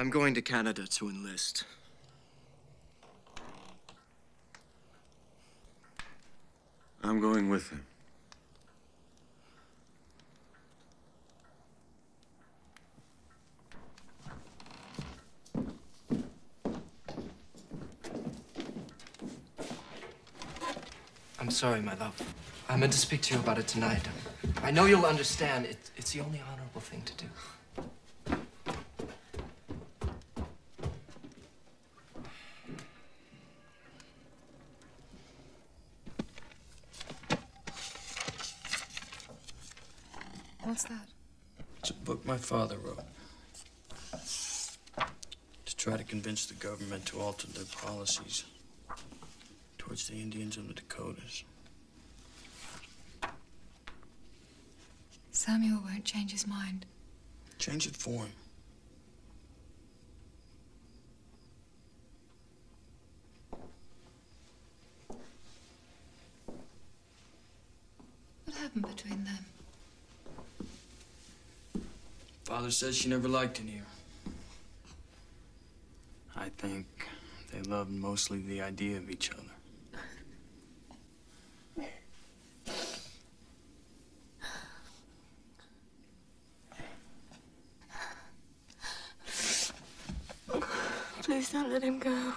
I'm going to Canada to enlist. I'm going with him. I'm sorry, my love. I meant to speak to you about it tonight. I know you'll understand. It, it's the only honorable thing to do. What's that? It's a book my father wrote. To try to convince the government to alter their policies towards the Indians and the Dakotas. Samuel won't change his mind. Change it for him. What happened between Father says she never liked him here. I think they loved mostly the idea of each other. Please don't let him go.